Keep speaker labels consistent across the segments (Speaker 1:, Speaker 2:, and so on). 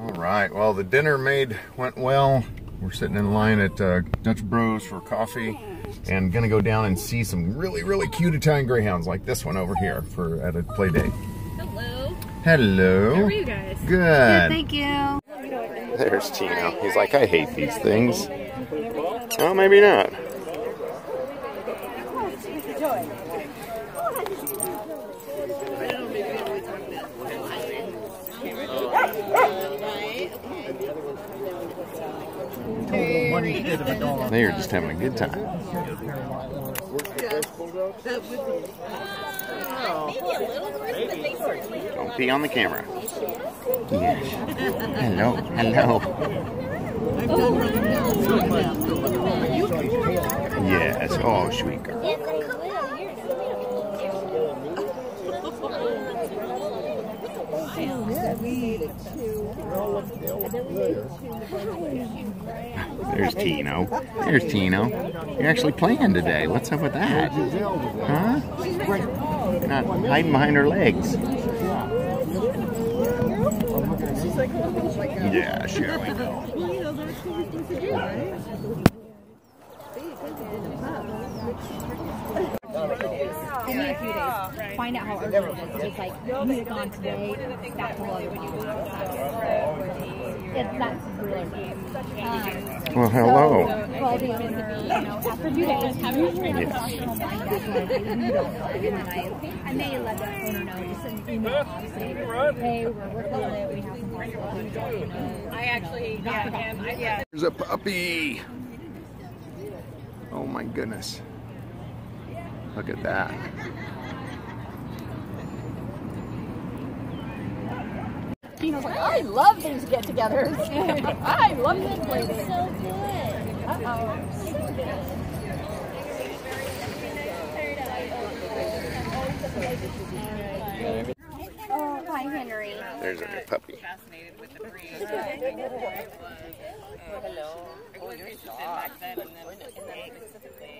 Speaker 1: All right. Well, the dinner made went well. We're sitting in line at uh, Dutch Bros for coffee, and gonna go down and see some really, really cute Italian greyhounds like this one over here for at a play day.
Speaker 2: Hello.
Speaker 1: Hello.
Speaker 2: How are you guys?
Speaker 1: Good.
Speaker 3: Thank you.
Speaker 1: There's Tino. He's like, I hate these things. Well, maybe not. They are just having a good time. Don't pee on the camera. Yes. Hello. Hello. Yes. Oh, sweet girl. There's Tino. There's Tino. You're actually playing today. What's up with that? Huh? Not hiding behind her legs. Yeah, sure we know.
Speaker 3: Give a few days. Find out how early it is. Just like, you had gone today, that's a whole other problem. It's that's really um,
Speaker 1: Well, hello.
Speaker 3: Well, the owner, you know, after a days, usually I'm professional mind that's what I do. You don't know. And I, I may let the owner know, just an email, obviously, hey, we're working on it, we have some possibilities, you know.
Speaker 2: I actually, yeah, him. I, yeah.
Speaker 1: There's a puppy. Oh my goodness. Look at that.
Speaker 3: Tina's like, I love these get-togethers. I love this play date.
Speaker 4: so good.
Speaker 3: Uh-oh.
Speaker 4: Oh, hi, Henry.
Speaker 1: There's a new puppy.
Speaker 2: fascinated with the breed. Hello. I was interested back then, and then, specifically, and, uh,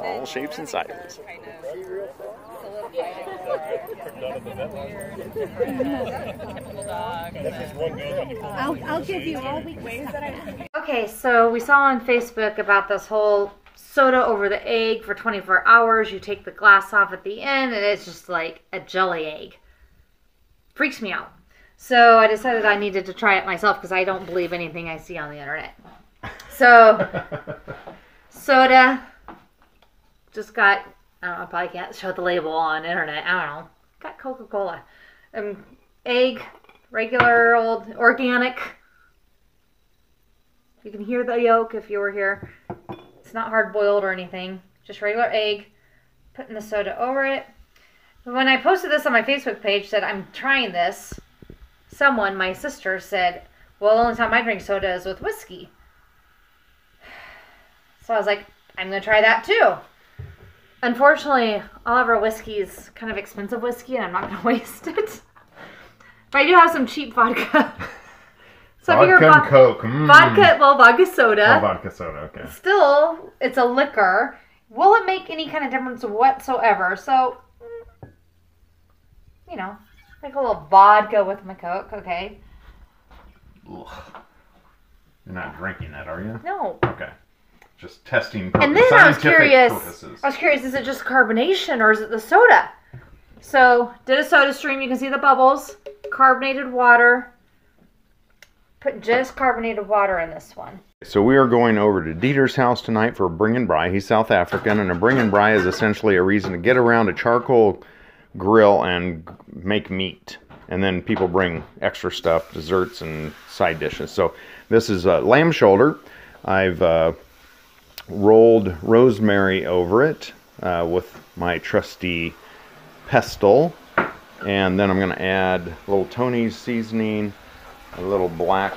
Speaker 1: All shapes and sizes.
Speaker 2: kind of.
Speaker 3: I'll, I'll give you all week.
Speaker 5: Okay, so we saw on Facebook about this whole soda over the egg for 24 hours. You take the glass off at the end, and it's just like a jelly egg. Freaks me out. So I decided I needed to try it myself because I don't believe anything I see on the internet. So, soda just got, I don't know, I probably can't show the label on internet. I don't know. Got Coca Cola. Um, egg, regular old organic. You can hear the yolk if you were here. It's not hard boiled or anything. Just regular egg. Putting the soda over it. When I posted this on my Facebook page, said I'm trying this. Someone, my sister, said, "Well, the only time I drink soda is with whiskey." So I was like, "I'm gonna try that too." Unfortunately, all of our whiskey is kind of expensive whiskey, and I'm not gonna waste it. But I do have some cheap vodka. so
Speaker 1: Vodka and
Speaker 5: vo-
Speaker 1: Coke. Mm.
Speaker 5: vodka, well, vodka soda
Speaker 1: Oh, vodka soda. Okay.
Speaker 5: still it's a liquor will it make any kind of difference whatsoever so mm, you know like a little vodka with my coke okay
Speaker 1: Ugh. You're not drinking that, are you?
Speaker 5: no
Speaker 1: Okay. Just testing.
Speaker 5: and then i was curious
Speaker 1: Purposes.
Speaker 5: I was curious is it just carbonation or is it the soda so did a soda stream you can see the bubbles carbonated water put just carbonated water in this one
Speaker 1: So we are going over to Dieter's house tonight for a bring and braai. He's South African, and a bring and braai is essentially a reason to get around a charcoal grill and make meat. And then people bring extra stuff, desserts and side dishes. So this is uh, lamb shoulder. I've uh, rolled rosemary over it uh, with my trusty pestle. And then I'm going to add a little Tony's seasoning, a little black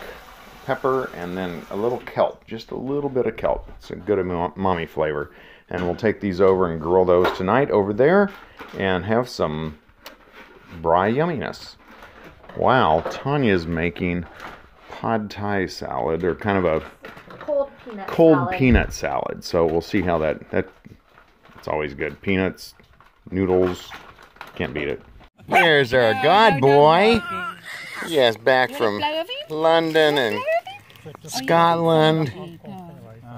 Speaker 1: pepper, and then a little kelp. Just a little bit of kelp. It's a good umami flavor. And we'll take these over and grill those tonight over there and have some braai yumminess. Wow, Tanya's making pad thai salad, or kind of a
Speaker 5: peanut
Speaker 1: cold
Speaker 5: salad.
Speaker 1: peanut salad. So we'll see how that that it's always good. Peanuts, noodles, can't beat it. There's our god boy. Yes, back from London and Scotland.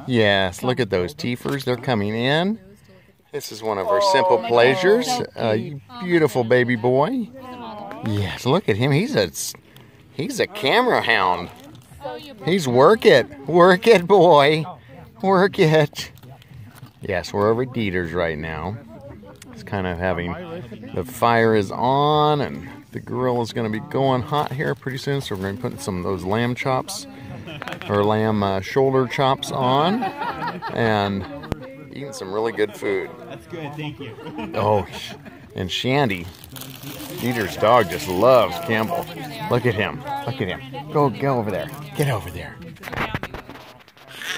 Speaker 1: Yes, look at those teefers. They're coming in. This is one of our simple pleasures. A uh, beautiful baby boy. Yes, look at him. He's a he's a camera hound. He's work it. Work it, boy. Work it. Yes, we're over at Dieter's right now. It's kind of having the fire is on and the grill is going to be going hot here pretty soon. So we're going to put some of those lamb chops or lamb uh, shoulder chops on and eating some really good food.
Speaker 6: That's good, thank you.
Speaker 1: Oh, and Shandy, Dieter's dog just loves Campbell. Look at him. Look at him. Go, go over there. Get over there.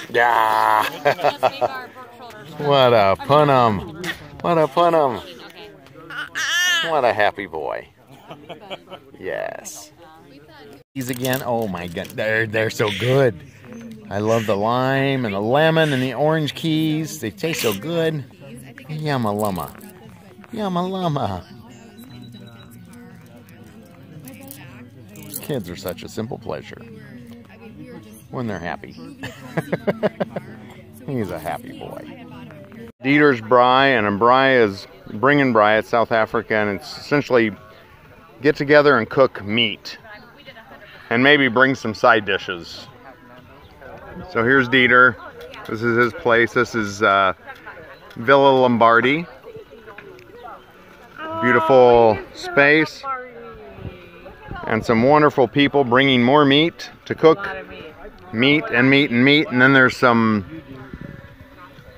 Speaker 1: Yeah. what a punum. What a punum. What a happy boy. Yes. These again. Oh my god, they're they're so good. I love the lime and the lemon and the orange keys. They taste so good. Yama lama. Yama lama. Kids are such a simple pleasure when they're happy. He's a happy boy. Dieter's Braai, and Braai is bringing Braai at South Africa, and it's essentially get together and cook meat. And maybe bring some side dishes. So here's Dieter. This is his place. This is uh, Villa Lombardi. Beautiful space. And some wonderful people bringing more meat to cook. Meat and meat and meat. And then there's some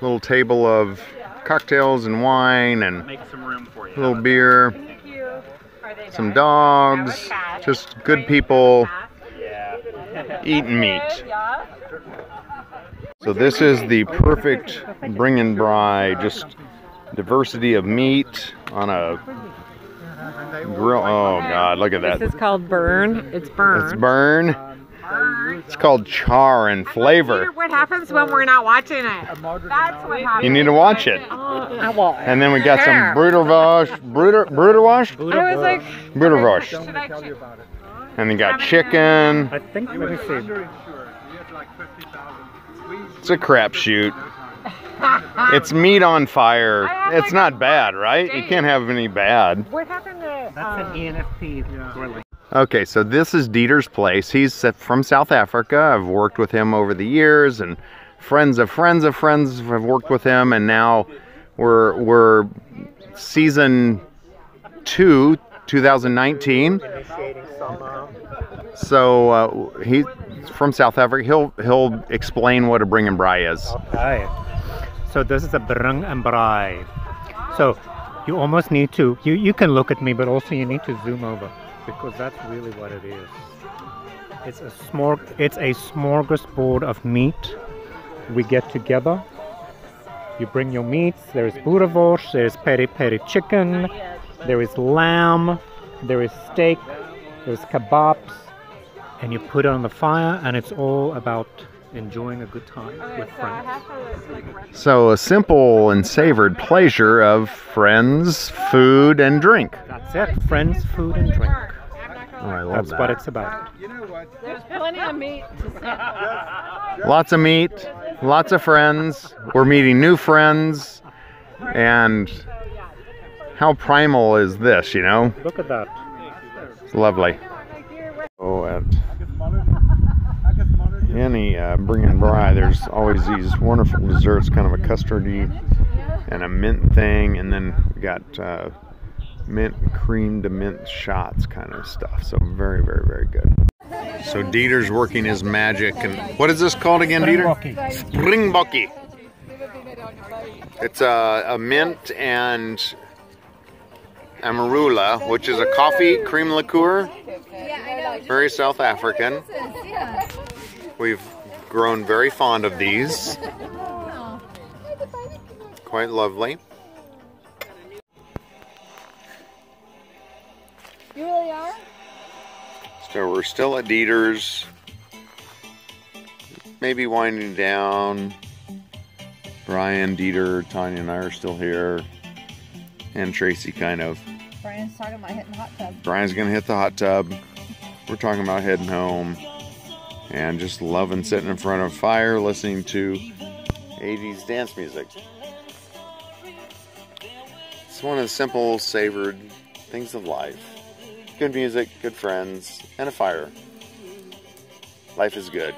Speaker 1: little table of cocktails and wine and
Speaker 6: Make some room for you.
Speaker 1: a little beer. Some dogs. Just good people eating meat. So this is the perfect bringing braai, just diversity of meat on a grill. Oh God, look at that.
Speaker 7: This is called burn. It's burn.
Speaker 1: It's burn. It's called char and flavor.
Speaker 7: What happens when we're not watching it? That's what happens.
Speaker 1: You need to watch it. Oh.
Speaker 7: I will.
Speaker 1: And then we got some bruderwash, bruder, bruderwash,
Speaker 7: I was like,
Speaker 1: bruderwash.
Speaker 7: should
Speaker 1: And then got chicken.
Speaker 6: I think, let me see.
Speaker 1: It's a crapshoot. It's meat on fire. It's not bad, right? You can't have any bad.
Speaker 7: What happened to?
Speaker 6: That's an E ENFP grilling.
Speaker 1: Okay, so this is Dieter's place. He's from South Africa. I've worked with him over the years, and friends of friends of friends have worked with him, and now we're we're season two, 2019. So uh, he's from South Africa. He'll he'll explain what a bring and braai is.
Speaker 6: Okay. So this is a brung and braai. So you almost need to, you, you can look at me, but also you need to zoom over because that's really what it is. It's a smorg, it's a smorgasbord of meat. We get together. You bring your meats. There's boerewors, there's peri peri chicken, there is lamb, there is steak, there's kebabs, and you put it on the fire, and it's all about enjoying a good time with friends.
Speaker 1: So a simple and savored pleasure of friends, food, and drink.
Speaker 6: That's it. Friends, food, and drink.
Speaker 1: Oh, I love
Speaker 6: That's
Speaker 1: that.
Speaker 6: what it's about.
Speaker 7: There's plenty of meat
Speaker 1: Lots of meat, lots of friends. We're meeting new friends, and how primal is this? You know,
Speaker 6: Look at that.
Speaker 1: it's lovely. Oh, at any uh, bringing braai, there's always these wonderful desserts, kind of a custardy and a mint thing, and then we got uh, mint cream to mint shots kind of stuff. So very, very, very good. So Dieter's working his magic, and what is this called again, Dieter? Springbokkie. It's a, a mint and amarula, which is a coffee cream liqueur. Very South African. We've grown very fond of these. Quite lovely.
Speaker 4: You really are?
Speaker 1: So we're still at Dieter's. Maybe winding down. Brian, Dieter, Tanya, and I are still here. And Tracy, kind of.
Speaker 4: Brian's talking about hitting the hot tub.
Speaker 1: Brian's gonna hit the hot tub. we're talking about heading home and just loving sitting in front of a fire listening to 80s dance music. It's one of the simple, savored things of life. Good music, good friends, and a fire. Life is good.